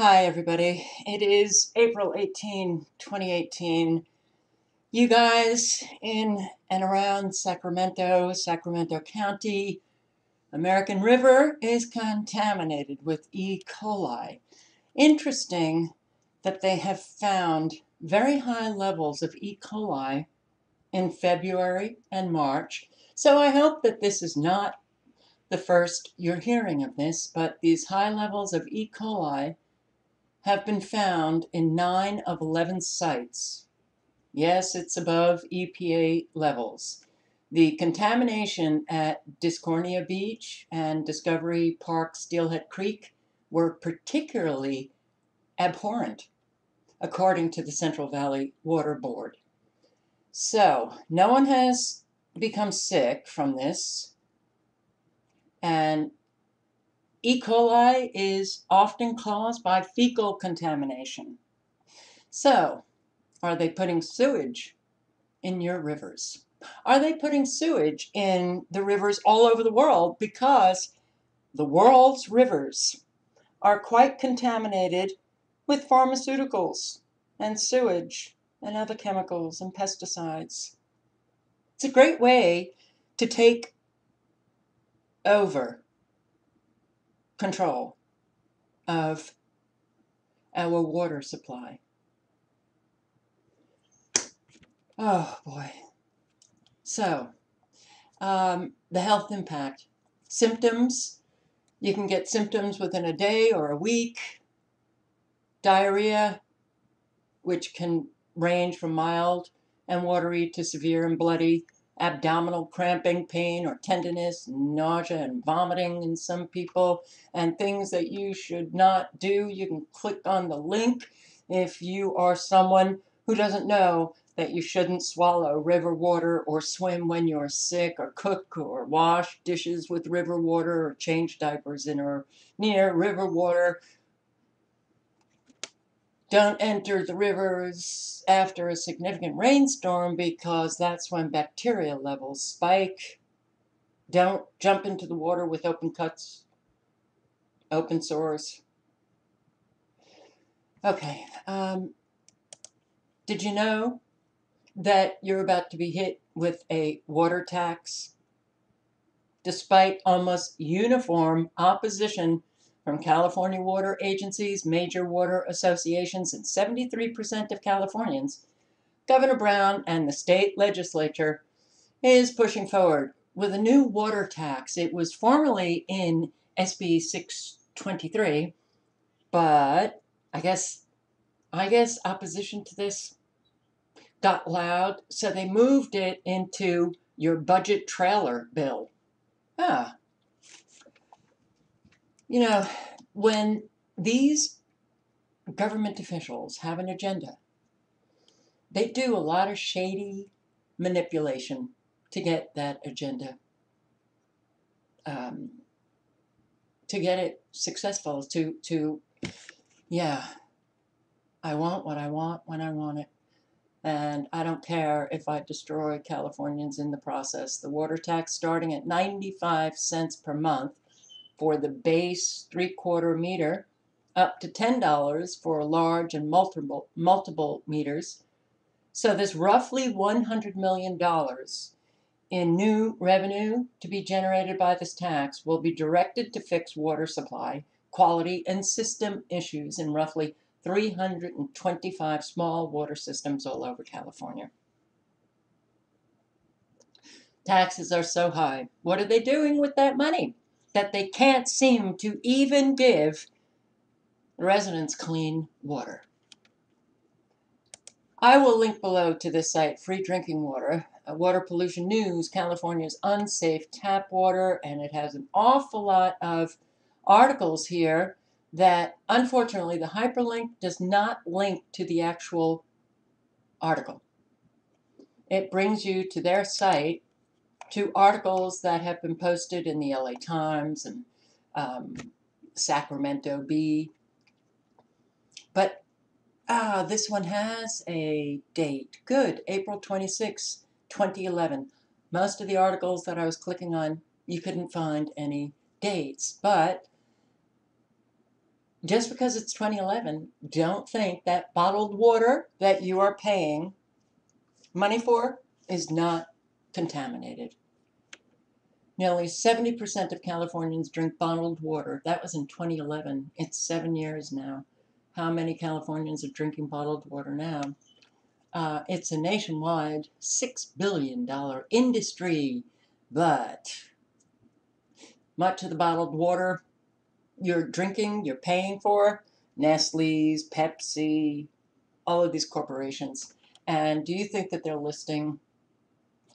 Hi, everybody. It is April 18, 2018. You guys in and around Sacramento, Sacramento County, American River is contaminated with E. coli. Interesting that they have found very high levels of E. coli in February and March. So I hope that this is not the first you're hearing of this, but these high levels of E. coli have been found in 9 of 11 sites. Yes, it's above EPA levels. The contamination at Tiscornia Beach and Discovery Park Steelhead Creek were particularly abhorrent, according to the Central Valley Water Board. So, no one has become sick from this, and E. coli is often caused by fecal contamination. So, are they putting sewage in your rivers? Are they putting sewage in the rivers all over the world? Because the world's rivers are quite contaminated with pharmaceuticals and sewage and other chemicals and pesticides. It's a great way to take over control of our water supply. Oh boy. So, um, the health impact. Symptoms. You can get symptoms within a day or a week. Diarrhea, which can range from mild and watery to severe and bloody abdominal cramping, pain, or tenderness, nausea and vomiting in some people, and things that you should not do. You can click on the link if you are someone who doesn't know that you shouldn't swallow river water or swim when you're sick or cook or wash dishes with river water or change diapers in or near river water don't enter the rivers after a significant rainstorm because that's when bacteria levels spike. Don't jump into the water with open cuts, open sores. Okay, um, did you know that you're about to be hit with a water tax? Despite almost uniform opposition from California water agencies, major water associations, and 73% of Californians, Governor Brown and the state legislature is pushing forward with a new water tax. It was formerly in SB 623, but I guess I guess opposition to this got loud, so they moved it into your budget trailer bill. Ah, you know, when these government officials have an agenda, they do a lot of shady manipulation to get that agenda, um, to get it successful, to, to, yeah, I want what I want when I want it. And I don't care if I destroy Californians in the process. The water tax starting at 95 cents per month for the base three-quarter meter, up to $10 for large and multiple, multiple meters. So there's roughly $100 million in new revenue to be generated by this tax will be directed to fix water supply, quality, and system issues in roughly 325 small water systems all over California. Taxes are so high. What are they doing with that money? That they can't seem to even give residents clean water. I will link below to this site, Free Drinking Water, uh, Water Pollution News, California's unsafe tap water, and it has an awful lot of articles here that unfortunately the hyperlink does not link to the actual article. It brings you to their site to articles that have been posted in the LA Times and um, Sacramento Bee. But ah, this one has a date. Good, April 26, 2011. Most of the articles that I was clicking on, you couldn't find any dates, but just because it's 2011, don't think that bottled water that you are paying money for is not contaminated. Nearly 70% of Californians drink bottled water. That was in 2011. It's seven years now. How many Californians are drinking bottled water now? Uh, it's a nationwide $6 billion industry, but much of the bottled water you're drinking, you're paying for, Nestle's, Pepsi, all of these corporations. And do you think that they're listing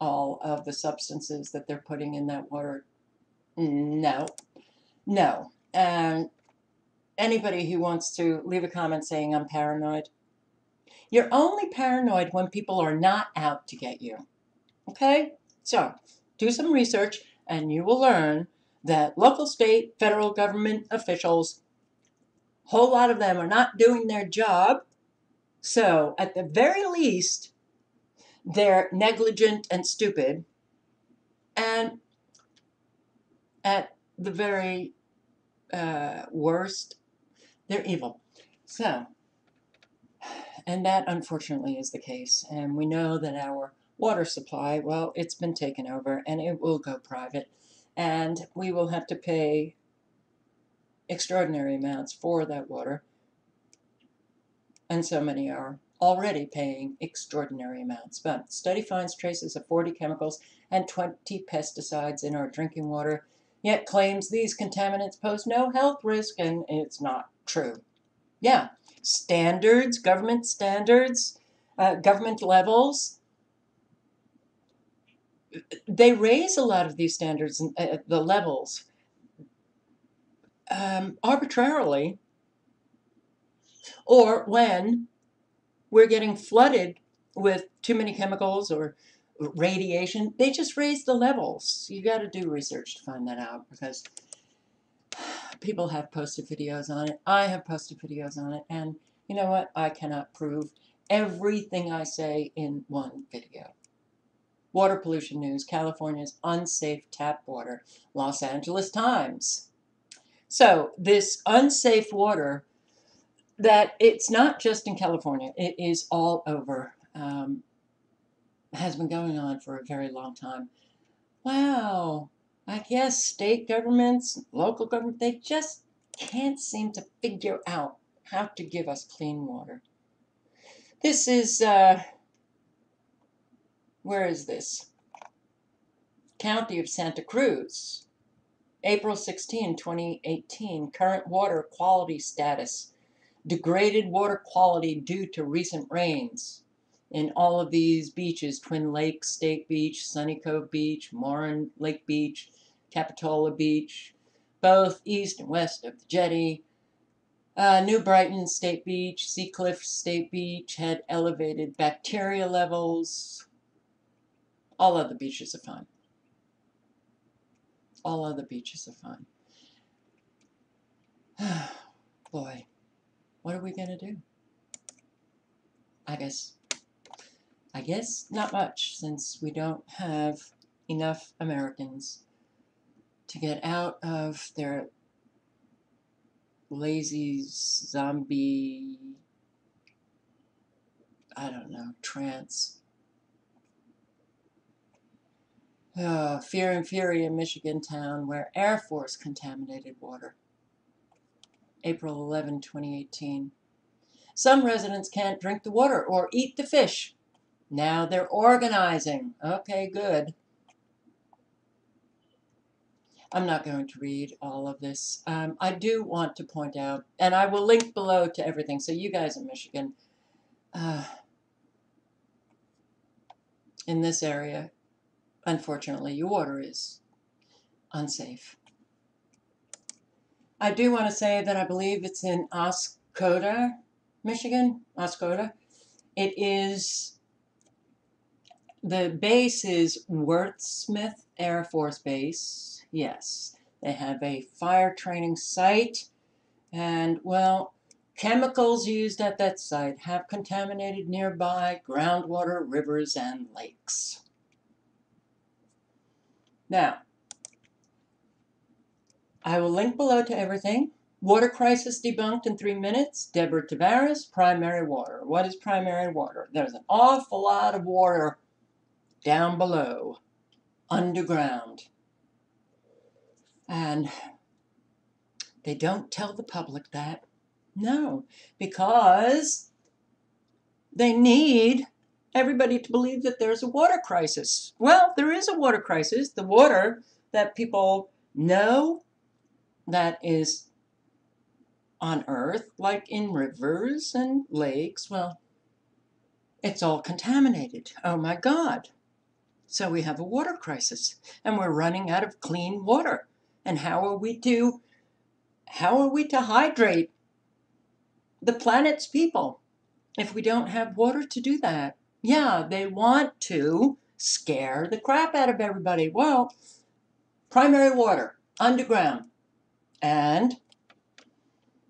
all of the substances that they're putting in that water? No. No. And anybody who wants to leave a comment saying I'm paranoid, you're only paranoid when people are not out to get you. Okay? So, do some research and you will learn that local, state, federal government officials, whole lot of them are not doing their job. So, at the very least, they're negligent and stupid. And at the very uh, worst, they're evil. So, and that unfortunately is the case. And we know that our water supply, well, it's been taken over and it will go private. And we will have to pay extraordinary amounts for that water. And so many are already paying extraordinary amounts. But study finds traces of 40 chemicals and 20 pesticides in our drinking water, yet claims these contaminants pose no health risk, and it's not true. Yeah, standards, government standards, uh, government levels, they raise a lot of these standards and uh, the levels um, arbitrarily, or when we're getting flooded with too many chemicals or radiation, they just raise the levels. You got to do research to find that out because people have posted videos on it. I have posted videos on it, and you know what? I cannot prove everything I say in one video. Water pollution news California's unsafe tap water, Los Angeles Times. So, this unsafe water that it's not just in California, it is all over, um, has been going on for a very long time. Wow, I guess state governments, local government, they just can't seem to figure out how to give us clean water. This is, uh, where is this? County of Santa Cruz, April 16, 2018, current water quality status degraded water quality due to recent rains in all of these beaches Twin Lakes State Beach, Sunny Cove Beach, Moran Lake Beach, Capitola Beach, both east and west of the jetty. Uh, New Brighton State Beach, Seacliff State Beach had elevated bacteria levels. All other beaches are fine. All other beaches are fine. Boy. What are we going to do? I guess, I guess not much since we don't have enough Americans to get out of their lazy zombie, I don't know, trance. Uh, Fear and Fury in Michigan town where Air Force contaminated water. April 11, 2018. Some residents can't drink the water or eat the fish. Now they're organizing. Okay, good. I'm not going to read all of this. Um, I do want to point out, and I will link below to everything. So you guys in Michigan, uh, in this area, unfortunately, your water is unsafe. I do want to say that I believe it's in Oscoda, Michigan. Oscoda. It is, the base is Wurtsmith Air Force Base. Yes, they have a fire training site. And, well, chemicals used at that site have contaminated nearby groundwater, rivers, and lakes. Now, I will link below to everything. Water crisis debunked in three minutes. Deborah Tavares, primary water. What is primary water? There's an awful lot of water down below, underground. And they don't tell the public that. No, because they need everybody to believe that there's a water crisis. Well, there is a water crisis. The water that people know that is on Earth, like in rivers and lakes, well, it's all contaminated. Oh my God. So we have a water crisis and we're running out of clean water. And how are we to how are we to hydrate the planet's people if we don't have water to do that? Yeah, they want to scare the crap out of everybody. Well, primary water, underground. And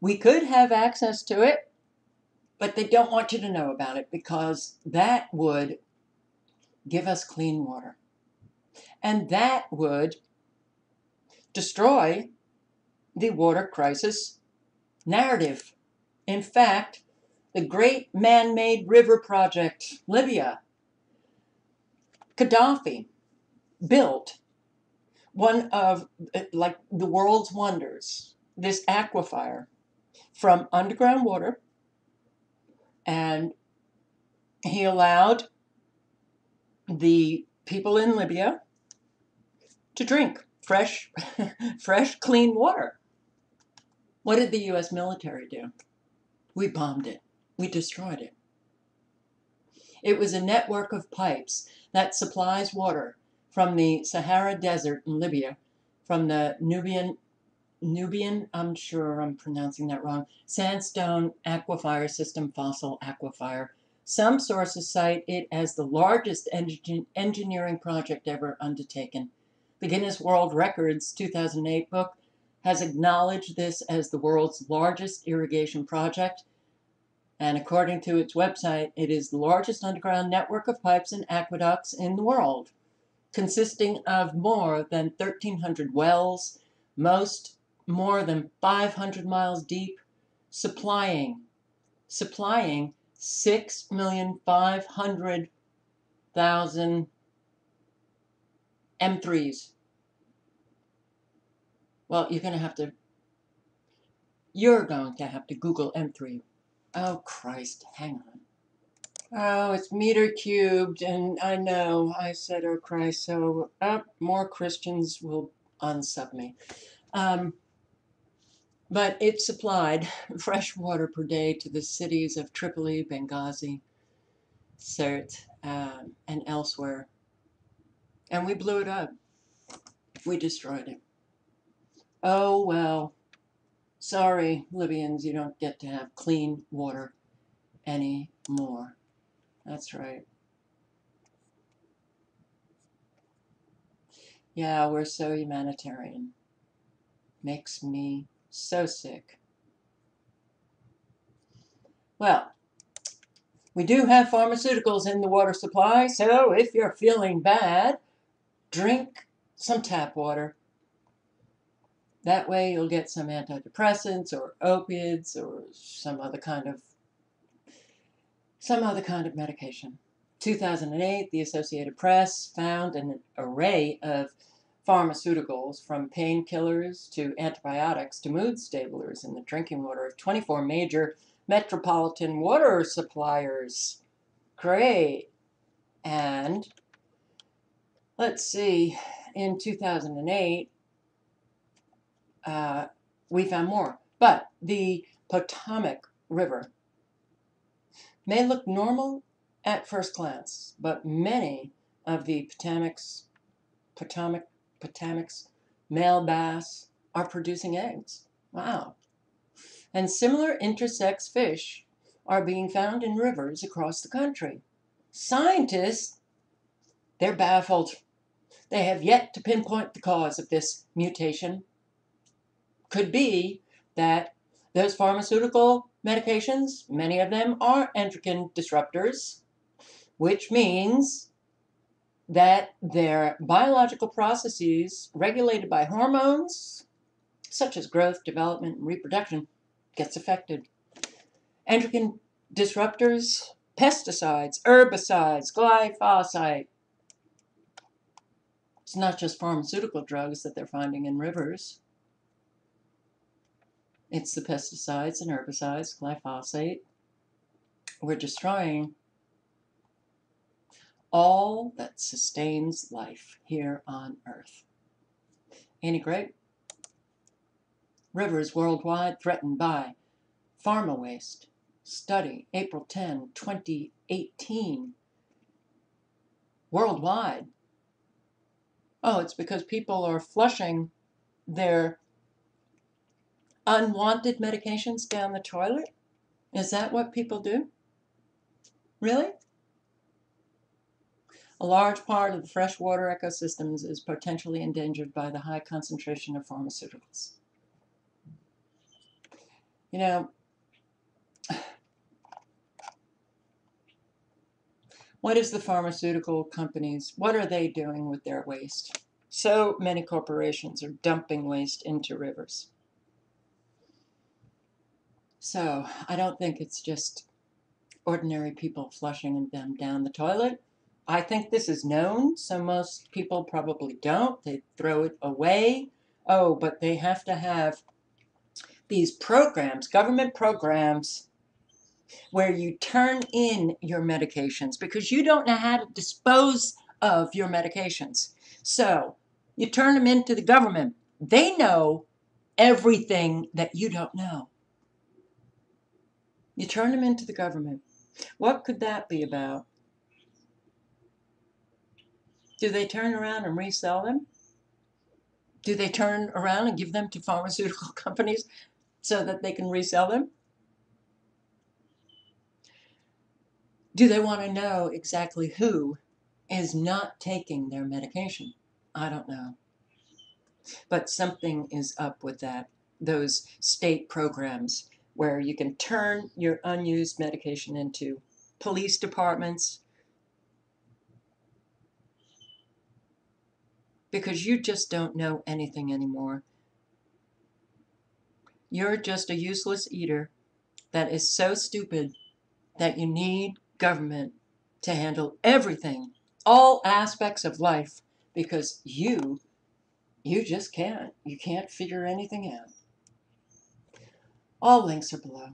we could have access to it, but they don't want you to know about it because that would give us clean water. And that would destroy the water crisis narrative. In fact, the great man made river project, Libya, Gaddafi built one of uh, like the world's wonders, this aquifer from underground water, and he allowed the people in Libya to drink fresh, fresh, clean water. What did the U.S. military do? We bombed it. We destroyed it. It was a network of pipes that supplies water from the Sahara Desert in Libya, from the Nubian, Nubian, I'm sure I'm pronouncing that wrong, sandstone aquifer system, fossil aquifer. Some sources cite it as the largest engineering project ever undertaken. The Guinness World Records 2008 book has acknowledged this as the world's largest irrigation project and according to its website, it is the largest underground network of pipes and aqueducts in the world, consisting of more than 1,300 wells, most more than 500 miles deep, supplying supplying 6,500,000 M3s. Well, you're going to have to you're going to have to Google M3 Oh, Christ, hang on. Oh, it's meter cubed, and I know I said, oh, Christ, so uh, more Christians will unsub me. Um, but it supplied fresh water per day to the cities of Tripoli, Benghazi, Sirte, um, and elsewhere. And we blew it up. We destroyed it. Oh, well. Sorry, Libyans, you don't get to have clean water anymore. That's right. Yeah, we're so humanitarian. Makes me so sick. Well, we do have pharmaceuticals in the water supply, so if you're feeling bad, drink some tap water. That way you'll get some antidepressants or opiates or some other kind of some other kind of medication. 2008, the Associated Press found an array of pharmaceuticals from painkillers to antibiotics to mood stabilizers in the drinking water of 24 major metropolitan water suppliers. Great. And let's see, in 2008, uh, we found more. But the Potomac River may look normal at first glance, but many of the Potomac's, Potomac, Potomac's male bass are producing eggs. Wow. And similar intersex fish are being found in rivers across the country. Scientists, they're baffled. They have yet to pinpoint the cause of this mutation could be that those pharmaceutical medications, many of them are endocrine disruptors, which means that their biological processes regulated by hormones, such as growth, development, and reproduction, gets affected. Endocrine disruptors, pesticides, herbicides, glyphosate. It's not just pharmaceutical drugs that they're finding in rivers. It's the pesticides and herbicides, glyphosate. We're destroying all that sustains life here on Earth. Any great? Rivers worldwide threatened by pharma waste. Study, April 10, 2018. Worldwide. Oh, it's because people are flushing their unwanted medications down the toilet? Is that what people do? Really? A large part of the freshwater ecosystems is potentially endangered by the high concentration of pharmaceuticals. You know, what is the pharmaceutical companies, what are they doing with their waste? So many corporations are dumping waste into rivers. So I don't think it's just ordinary people flushing them down the toilet. I think this is known, so most people probably don't. They throw it away. Oh, but they have to have these programs, government programs, where you turn in your medications because you don't know how to dispose of your medications. So you turn them into the government. They know everything that you don't know. You turn them into the government. What could that be about? Do they turn around and resell them? Do they turn around and give them to pharmaceutical companies so that they can resell them? Do they want to know exactly who is not taking their medication? I don't know. But something is up with that, those state programs where you can turn your unused medication into police departments, because you just don't know anything anymore. You're just a useless eater that is so stupid that you need government to handle everything, all aspects of life, because you, you just can't. You can't figure anything out. All links are below.